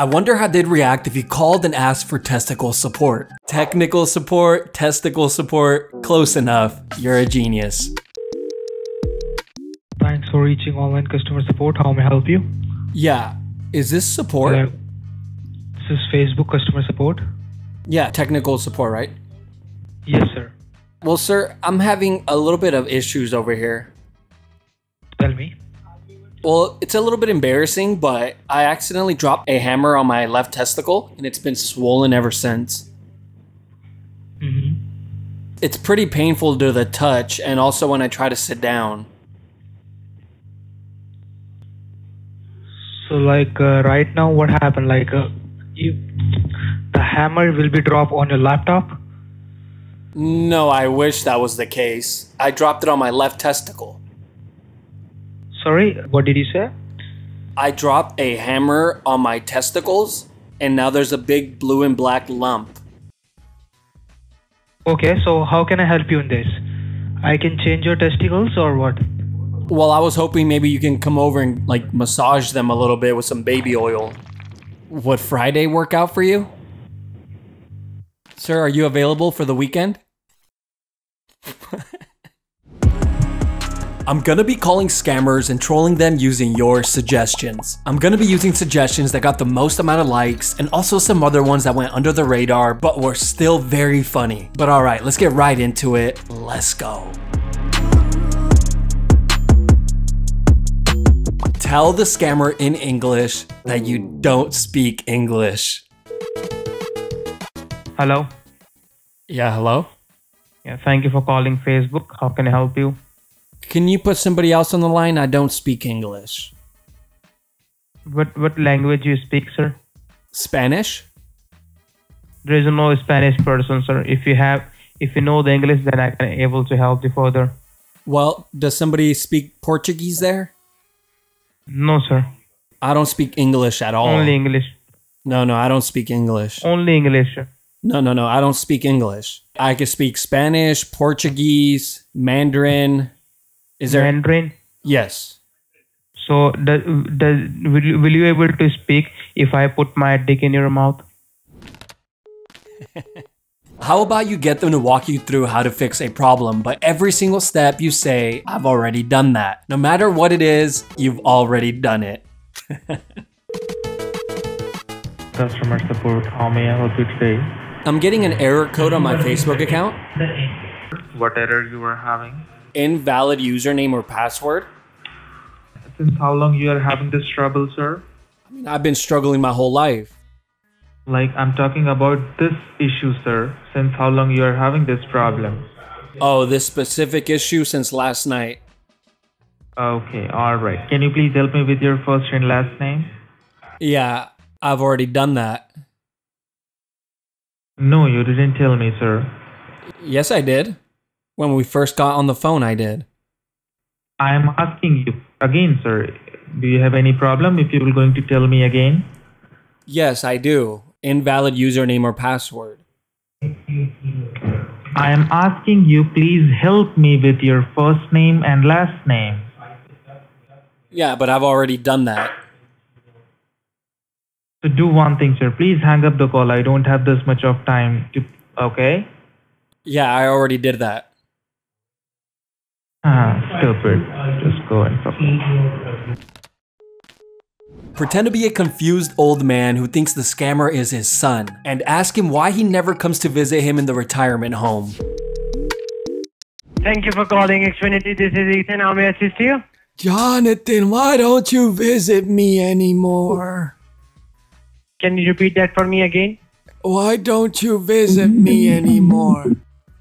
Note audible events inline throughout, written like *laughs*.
I wonder how they'd react if you called and asked for testicle support. Technical support, testicle support, close enough. You're a genius. Thanks for reaching online customer support. How may I help you? Yeah, is this support? Hello. This is Facebook customer support. Yeah, technical support, right? Yes, sir. Well, sir, I'm having a little bit of issues over here. Tell me. Well, it's a little bit embarrassing, but I accidentally dropped a hammer on my left testicle and it's been swollen ever since. hmm It's pretty painful to the touch and also when I try to sit down. So, like, uh, right now, what happened? Like, uh, you, the hammer will be dropped on your laptop. No, I wish that was the case. I dropped it on my left testicle. Sorry, what did you say? I dropped a hammer on my testicles and now there's a big blue and black lump. Okay, so how can I help you in this? I can change your testicles or what? Well, I was hoping maybe you can come over and like massage them a little bit with some baby oil. Would Friday work out for you? Sir, are you available for the weekend? I'm gonna be calling scammers and trolling them using your suggestions. I'm gonna be using suggestions that got the most amount of likes and also some other ones that went under the radar but were still very funny. But alright, let's get right into it. Let's go. Tell the scammer in English that you don't speak English. Hello. Yeah, hello? Yeah, thank you for calling Facebook. How can I help you? Can you put somebody else on the line? I don't speak English. What what language you speak, sir? Spanish? There is no Spanish person, sir. If you have, if you know the English, then I can able to help you further. Well, does somebody speak Portuguese there? No, sir. I don't speak English at all. Only English. No, no, I don't speak English. Only English. sir. No, no, no, I don't speak English. I can speak Spanish, Portuguese, Mandarin. Is there? Mandarin. yes. So, does, does will you, will you able to speak if I put my dick in your mouth? *laughs* How about you get them to walk you through how to fix a problem, but every single step you say, I've already done that. No matter what it is, you've already done it. *laughs* Customer support. How may I help you today? I'm getting an error code on my Facebook account. What error you are having? Invalid username or password. Since how long you are having this trouble, sir? I mean, I've been struggling my whole life. Like I'm talking about this issue, sir. Since how long you are having this problem? Oh, this specific issue since last night. Okay, all right. Can you please help me with your first and last name? Yeah, I've already done that. No, you didn't tell me, sir. Yes, I did. When we first got on the phone, I did. I am asking you again, sir. Do you have any problem if you are going to tell me again? Yes, I do. Invalid username or password. I am asking you, please help me with your first name and last name. Yeah, but I've already done that. So do one thing, sir. Please hang up the call. I don't have this much of time to. Okay. Yeah, I already did that. Ah, stupid. Just go and fuck. Pretend to be a confused old man who thinks the scammer is his son, and ask him why he never comes to visit him in the retirement home. Thank you for calling Xfinity. This is Ethan. How may I assist you? Jonathan, why don't you visit me anymore? Can you repeat that for me again? Why don't you visit me anymore?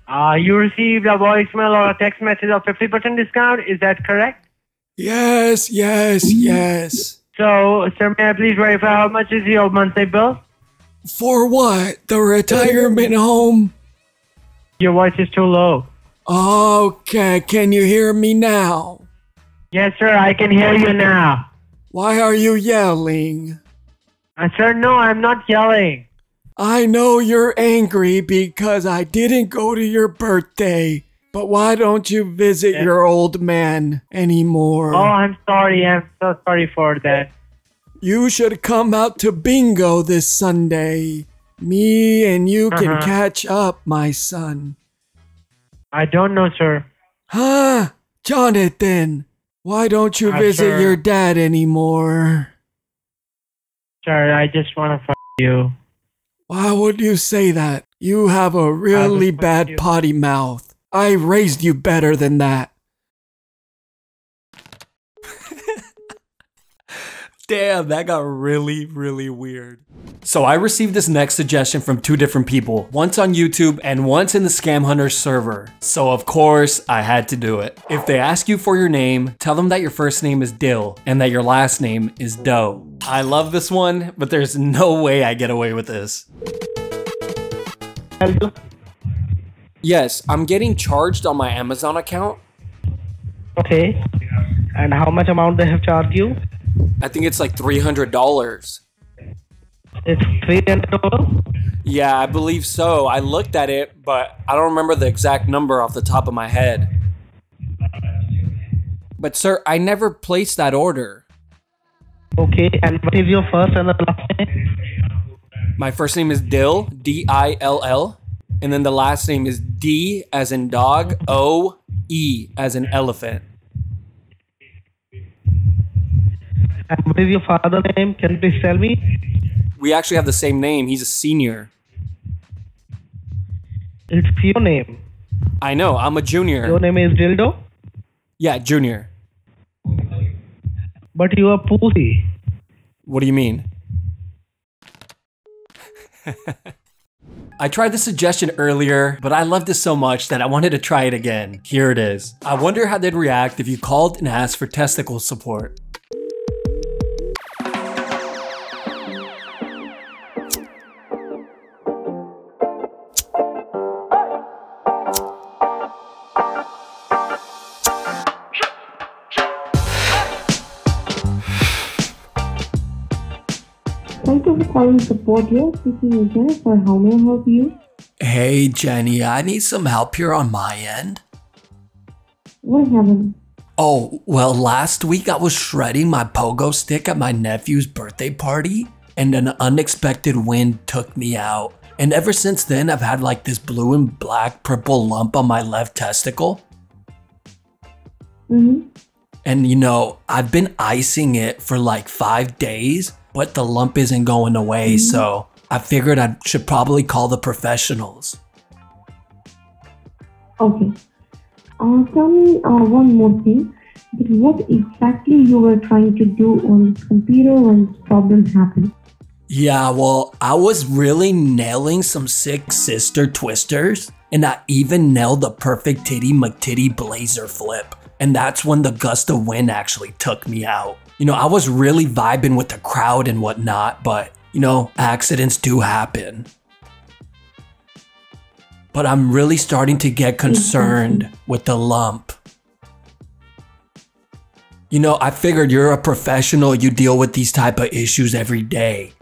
Uh, you received a voicemail or a text message of 50% discount. Is that correct? Yes, yes, yes. So, sir, may I please verify how much is your monthly bill? For what? The retirement home? Your voice is too low. Okay, can you hear me now? Yes, sir, I can hear you now. Why are you yelling? Uh, sir, no, I'm not yelling. I know you're angry because I didn't go to your birthday, but why don't you visit your old man anymore? Oh, I'm sorry. I'm so sorry for that. You should come out to bingo this Sunday. Me and you can Uh-huh. catch up, my son. I don't know, sir. Huh? Jonathan, why don't you Uh, visit sir. your dad anymore? Sir, I just want to f you. Why would you say that? You have a really bad you. potty mouth. I raised you better than that. Damn, that got really, really weird. So I received this next suggestion from two different people, once on YouTube and once in the Scam Hunter server. So of course, I had to do it. If they ask you for your name, tell them that your first name is Dill and that your last name is Doe. I love this one, but there's no way I get away with this. Hello. Yes, I'm getting charged on my Amazon account. Okay. And how much amount they have charged you? I think it's like $300. It's three hundred dollars. Yeah, I believe so. I looked at it, but I don't remember the exact number off the top of my head. But sir, I never placed that order. Okay. And what is your first and the last name? My first name is Dill, D I L L, and then the last name is D as in dog, O E as in elephant. And what is your father's name? Can you please tell me? We actually have the same name. He's a senior. It's your name. I know, I'm a junior. Your name is Dildo, Yeah, junior. but you are pussy. What do you mean? *laughs* I tried the suggestion earlier, but I loved it so much that I wanted to try it again. Here it is. I wonder how they'd react if you called and asked for testicle support. You calling support here. Speaking with Jennifer, how may I help you? Hey Jenny, I need some help here on my end. What happened? Oh, well, last week I was shredding my pogo stick at my nephew's birthday party, and an unexpected wind took me out. And ever since then, I've had like this blue and black purple lump on my left testicle. Mm-hmm. And you know, I've been icing it for like five days, but the lump isn't going away, so I figured I should probably call the professionals. Okay. Uh, tell me uh, one more thing. What exactly you were trying to do on this computer when this problem happened? Yeah, well, I was really nailing some sick sister twisters, and I even nailed the perfect titty McTitty blazer flip. And that's when the gust of wind actually took me out. You know, I was really vibing with the crowd and whatnot, but you know, accidents do happen. But I'm really starting to get mm-hmm. concerned with the lump. You know, I figured you're a professional, you deal with these type of issues every day.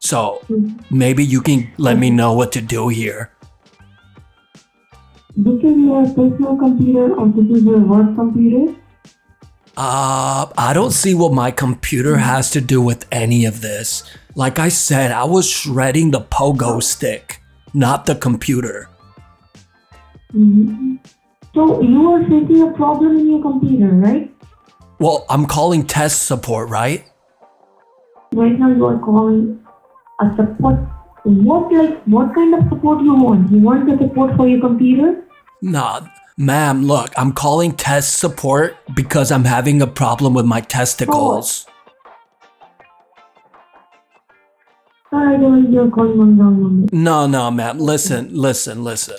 So mm-hmm. maybe you can let me know what to do here. This is your personal computer or this is your work computer? Uh, I don't see what my computer has to do with any of this. Like I said, I was shredding the pogo stick, not the computer. Mm-hmm. So you are facing a problem in your computer, right? Well, I'm calling test support, right? Right now you are calling a support. What like what kind of support you want? You want the support for your computer? Nah, ma'am, look, I'm calling test support because I'm having a problem with my testicles. Sir, I don't think you're calling on the wrong number. No, no, ma'am. Listen, listen, listen.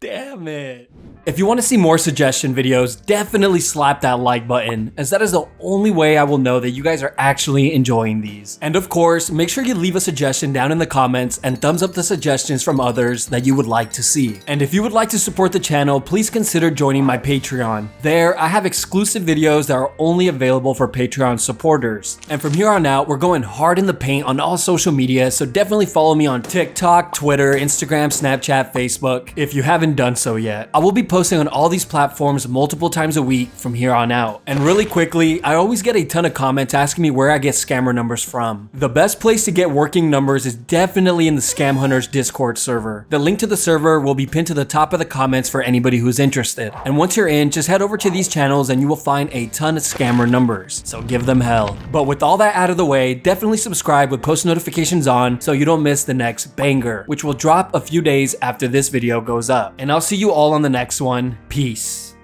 Damn it. If you want to see more suggestion videos, definitely slap that like button, as that is the only way I will know that you guys are actually enjoying these. And of course, make sure you leave a suggestion down in the comments and thumbs up the suggestions from others that you would like to see. And if you would like to support the channel, please consider joining my Patreon. There, I have exclusive videos that are only available for Patreon supporters. And from here on out, we're going hard in the paint on all social media, so definitely follow me on TikTok, Twitter, Instagram, Snapchat, Facebook, if you haven't done so yet. I will be posting posting on all these platforms multiple times a week from here on out. And really quickly, I always get a ton of comments asking me where I get scammer numbers from. The best place to get working numbers is definitely in the Scam Hunters Discord server. The link to the server will be pinned to the top of the comments for anybody who's interested. And once you're in, just head over to these channels and you will find a ton of scammer numbers. So give them hell. But with all that out of the way, definitely subscribe with post notifications on so you don't miss the next banger, which will drop a few days after this video goes up. And I'll see you all on the next one. Peace.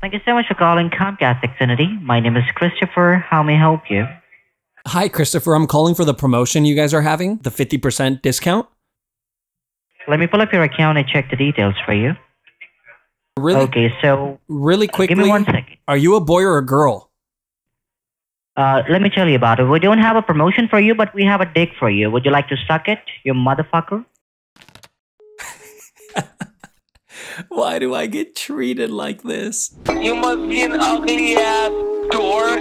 Thank you so much for calling Comcast Xfinity. My name is Christopher. How may I help you? Hi, Christopher. I'm calling for the promotion you guys are having, the 50% discount. Let me pull up your account and check the details for you. Really, Okay, so really quickly, give me one second. are you a boy or a girl? Uh, let me tell you about it. We don't have a promotion for you, but we have a dick for you. Would you like to suck it, you motherfucker? Why do I get treated like this? You must be an ugly ass dork.